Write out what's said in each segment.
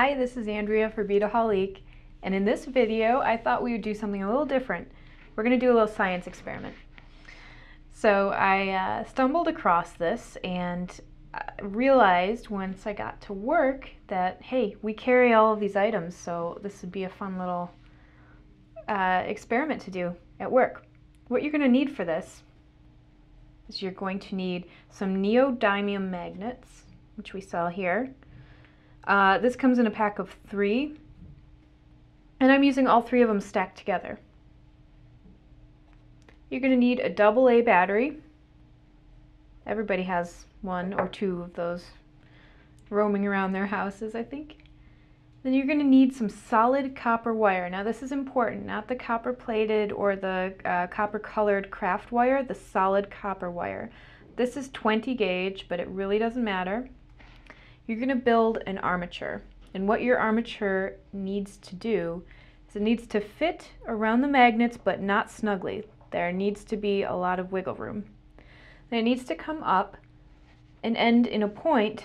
Hi, this is Andrea for Beadaholique, and in this video I thought we would do something a little different. We're going to do a little science experiment. So I uh, stumbled across this and uh, realized once I got to work that, hey, we carry all of these items, so this would be a fun little uh, experiment to do at work. What you're going to need for this is you're going to need some neodymium magnets, which we sell here, uh, this comes in a pack of three, and I'm using all three of them stacked together. You're going to need a double A battery. Everybody has one or two of those roaming around their houses, I think. Then you're going to need some solid copper wire. Now this is important, not the copper plated or the uh, copper colored craft wire, the solid copper wire. This is 20 gauge, but it really doesn't matter you're going to build an armature. And what your armature needs to do is it needs to fit around the magnets but not snugly. There needs to be a lot of wiggle room. Then it needs to come up and end in a point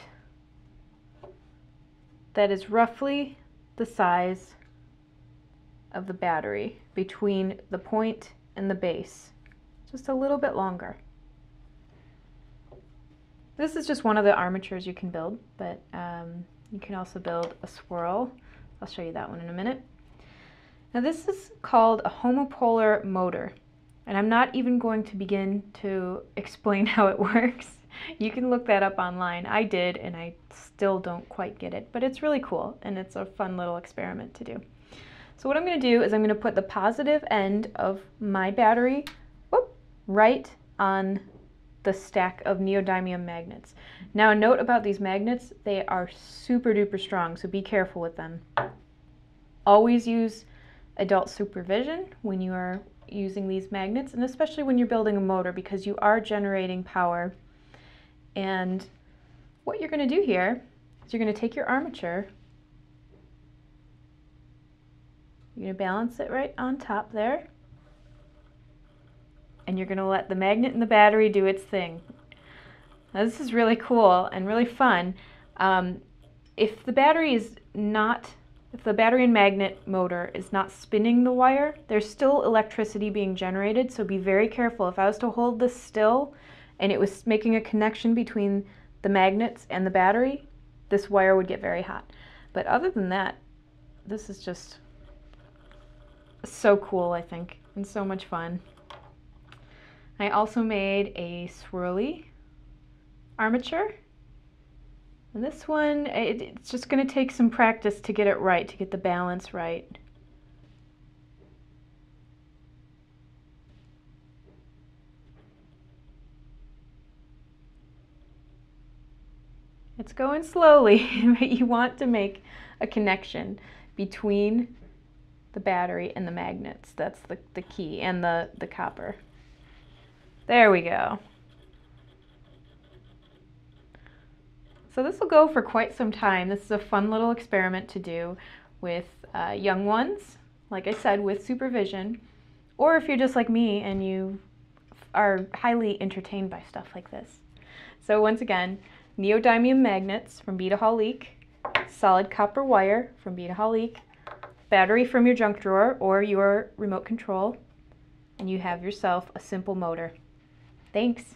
that is roughly the size of the battery between the point and the base. Just a little bit longer. This is just one of the armatures you can build, but um, you can also build a swirl. I'll show you that one in a minute. Now this is called a homopolar motor, and I'm not even going to begin to explain how it works. You can look that up online. I did, and I still don't quite get it, but it's really cool, and it's a fun little experiment to do. So what I'm going to do is I'm going to put the positive end of my battery whoop, right on the stack of neodymium magnets. Now a note about these magnets, they are super duper strong, so be careful with them. Always use adult supervision when you are using these magnets, and especially when you're building a motor because you are generating power. And what you're going to do here is you're going to take your armature, you're going to balance it right on top there, and you're going to let the magnet and the battery do its thing. Now, this is really cool and really fun. Um, if the battery is not, if the battery and magnet motor is not spinning the wire, there's still electricity being generated, so be very careful. If I was to hold this still and it was making a connection between the magnets and the battery, this wire would get very hot. But other than that, this is just so cool, I think, and so much fun. I also made a swirly armature. And this one, it, it's just going to take some practice to get it right, to get the balance right. It's going slowly, but you want to make a connection between the battery and the magnets. That's the, the key, and the, the copper. There we go. So this will go for quite some time. This is a fun little experiment to do with uh, young ones, like I said, with supervision, or if you're just like me and you are highly entertained by stuff like this. So once again, neodymium magnets from Beadaholique, solid copper wire from Beadaholique, battery from your junk drawer or your remote control, and you have yourself a simple motor. Thanks.